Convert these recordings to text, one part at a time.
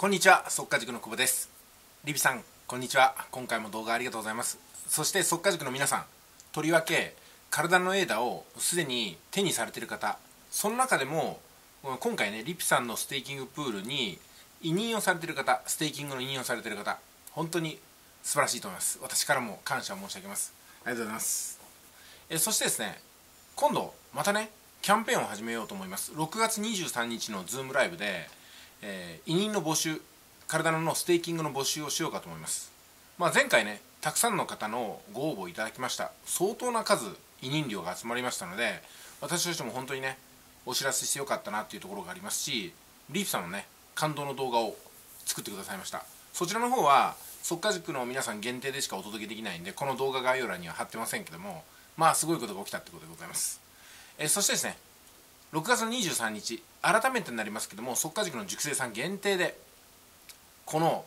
こんにちは速稼塾の久保です。リピさんこんにちは。今回も動画ありがとうございます。そして速稼塾の皆さんとりわけカルダノ ADA をすでに手にされてる方その中でも今回ねリピさんのステーキングプールに委任をされてる方ステーキングの委任をされてる方本当に素晴らしいと思います。私からも感謝申し上げます。ありがとうございます。えそしてですね今度またねキャンペーンを始めようと思います。6月23日のズームライブでえー、委任の募集体のステーキングの募集をしようかと思います、まあ、前回ねたくさんの方のご応募いただきました。相当な数委任料が集まりましたので私としても本当にねお知らせしてよかったなっていうところがありますしリーフさんもね感動の動画を作ってくださいました。そちらの方は速稼塾の皆さん限定でしかお届けできないんでこの動画概要欄には貼ってませんけどもまあすごいことが起きたってことでございます、え、そしてですね6月23日改めてになりますけども速稼塾の塾生さん限定でこの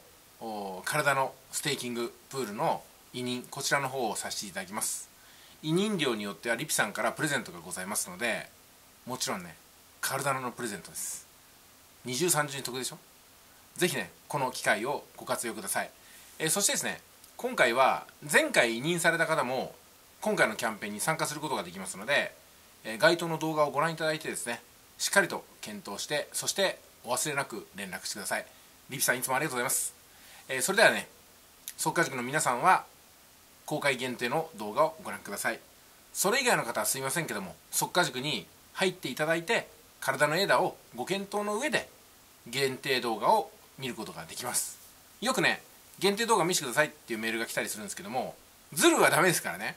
体のステーキングプールの委任こちらの方をさせていただきます。委任料によってはリピさんからプレゼントがございますのでもちろんね体のプレゼントです。二重三重に得でしょ？ぜひねこの機会をご活用ください、えー、そしてですね今回は前回委任された方も今回のキャンペーンに参加することができますのでえ該当の動画をご覧いただいてですねしっかりと検討してそしてお忘れなく連絡してください。リピさんいつもありがとうございます、え、それではね速稼塾の皆さんは公開限定の動画をご覧ください。それ以外の方はすいませんけども速稼塾に入っていただいて体の枝をご検討の上で限定動画を見ることができます。よくね限定動画見せてくださいっていうメールが来たりするんですけどもズルはダメですからね。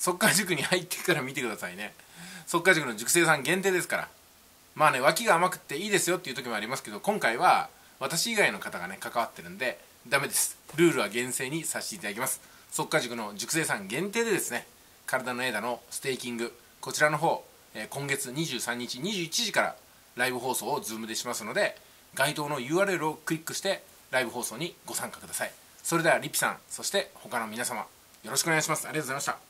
速稼塾に入ってから見てくださいね。速稼塾の塾生さん限定ですから。まあね脇が甘くていいですよっていう時もありますけど今回は私以外の方がね関わってるんでダメです。ルールは厳正にさせていただきます。速稼塾の塾生さん限定でですね体の枝のステーキングこちらの方、えー、今月23日21時からライブ放送を Zoom でしますので該当の URL をクリックしてライブ放送にご参加ください。それではリピさんそして他の皆様よろしくお願いします。ありがとうございました。